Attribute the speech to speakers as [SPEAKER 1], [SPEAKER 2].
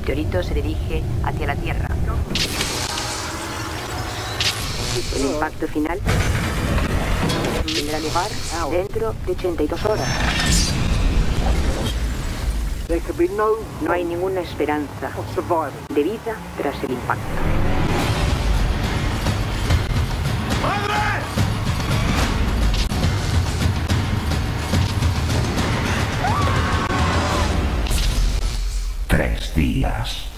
[SPEAKER 1] meteorito se dirige hacia la Tierra. El impacto final tendrá lugar dentro de 82 horas. No hay ninguna esperanza de vida tras el impacto.
[SPEAKER 2] Tres días.